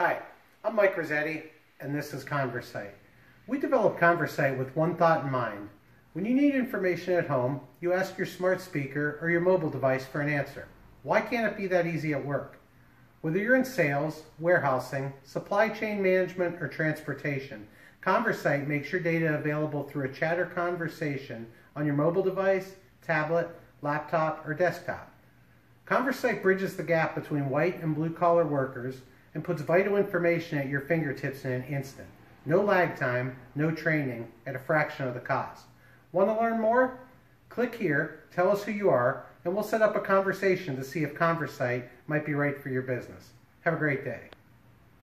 Hi, I'm Mike Rossetti, and this is ConverSight. We developed ConverSight with one thought in mind. When you need information at home, you ask your smart speaker or your mobile device for an answer. Why can't it be that easy at work? Whether you're in sales, warehousing, supply chain management, or transportation, ConverSight makes your data available through a chat or conversation on your mobile device, tablet, laptop, or desktop. ConverSight bridges the gap between white and blue collar workers and puts vital information at your fingertips in an instant. No lag time, no training, at a fraction of the cost. Want to learn more? Click here, tell us who you are, and we'll set up a conversation to see if ConverSight might be right for your business. Have a great day.